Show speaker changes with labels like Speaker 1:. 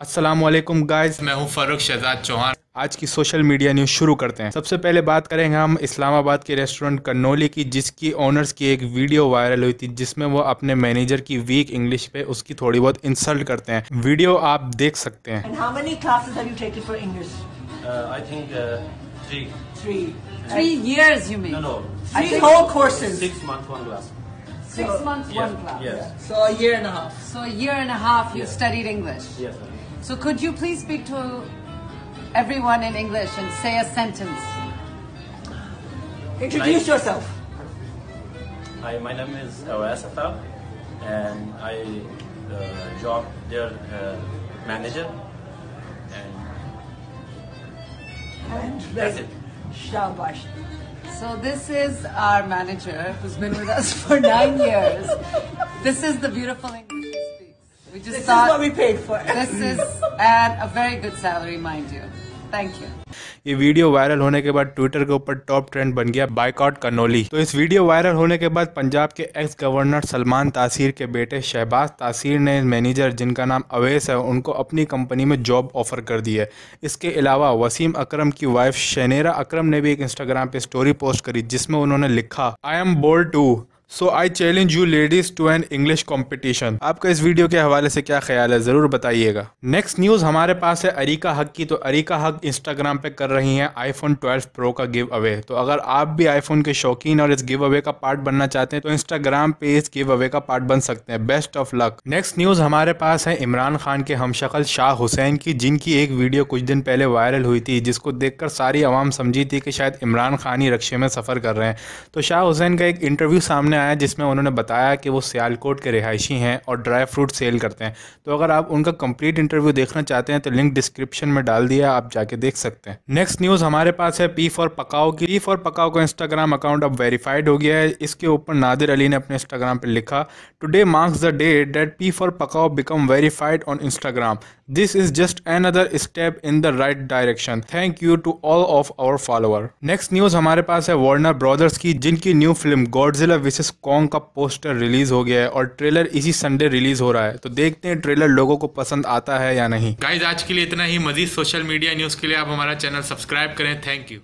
Speaker 1: Aslam guys मैं हूँ फरुख शहजाद चौहान आज की सोशल मीडिया न्यूज़ शुरू करते हैं सबसे पहले बात करेंगे हम इस्लामाबाद के रेस्टोरेंट कन्नौली की जिसकी ओनर्स की एक वीडियो वायरल हुई थी जिसमें वो अपने मैनेजर की वीक इंग्लिश पे उसकी थोड़ी बहुत इंसल्ट करते हैं वीडियो आप देख सकते हैं
Speaker 2: six months, yeah,
Speaker 3: one class.
Speaker 2: Yes.
Speaker 4: So a year and a half.
Speaker 3: So a year and a half you
Speaker 2: yes.
Speaker 3: studied English.
Speaker 2: Yes. Sir.
Speaker 3: So could you please speak to everyone in English and say a sentence?
Speaker 4: Introduce
Speaker 2: Nice.
Speaker 4: yourself.
Speaker 2: Hi, my name is Awais Afab, and I uh, job their uh, manager. And
Speaker 4: And
Speaker 2: That's it.
Speaker 4: Shabash.
Speaker 3: So this is our manager who's been with us for nine years. This is the beautiful English he speaks. We just
Speaker 4: This
Speaker 3: thought is
Speaker 4: what we paid for.
Speaker 3: this is at a very good salary, mind you. Thank you.
Speaker 1: ये video viral होने के बाद Twitter के ऊपर top trend बन गया boycott कन्नौली तो इस वीडियो वायरल होने के बाद पंजाब के एक्स गवर्नर सलमान तासीर के बेटे शहबाज तासीर ने मैनेजर जिनका नाम अवैस है उनको अपनी कंपनी में जॉब ऑफ़र कर दी है इसके अलावा वसीम अकरम की वाइफ शनेरा अकरम ने भी एक इंस्टाग्राम पे स्टोरी पोस्ट करी जिसमें उन्होंने लिखा I am bold too so I challenge you ladies to an English competition आपका इस वीडियो के हवाले से क्या ख्याल है? ज़रूर बताइएगा। नेक्स्ट न्यूज़ हमारे पास है अरीका हक की। तो अरीका हक इंस्टाग्राम पे कर रही हैं आईफोन 12 प्रो का गिव अवे तो अगर आप भी आईफोन के शौकीन और इस गिव अवे का पार्ट बनना चाहते हैं तो इंस्टाग्राम पे इस गिव अवे का पार्ट बन सकते हैं। Best of luck next news हमारे पास है इमरान खान के हमशक्ल शाह हुसैन की, जिनकी एक वीडियो कुछ दिन पहले वायरल हुई थी, जिसको देखकर सारी आवाम समझी थी कि शायद इमरान खान ही रक्शे में सफ़र कर रहे हैं। तो शाह हुसैन का एक इंटरव्यू सामने आया जिसमें उन्होंने बताया कि वो सियालकोट के रिहायशी हैं और ड्राई फ्रूट सेल करते हैं। तो अगर आप उनका कंप्लीट इंटरव्यू देखना चाहते हैं तो लिंक डिस्क्रिप्शन में डाल दिया आप जाके देख सकते हैं। नेक्स्ट न्यूज़ हमारे पास है पी फॉर पकाओ की। पी फॉर पकाओ का इंस्टाग्राम अकाउंट अब वेरीफाइड हो गया है। इसके ऊपर नादिर अली ने अपने इंस्टाग्राम पर लिखा today marks the day that P for पकाओ became verified on Instagram this is just another step in the right direction thank you to all of our follower next news हमारे पास है वार्नर ब्रदर्स की, जिनकी new film Godzilla versus Kong का poster release हो गया है और ट्रेलर इसी संडे रिलीज़ हो रहा है। तो देखते हैं ट्रेलर लोगों को पसंद आता है या नहीं। गाइज़ आज के लिए इतना ही। मजीद सोशल मीडिया न्यूज़ के लिए आप हमारा चैनल सब्सक्राइब करें। Thank you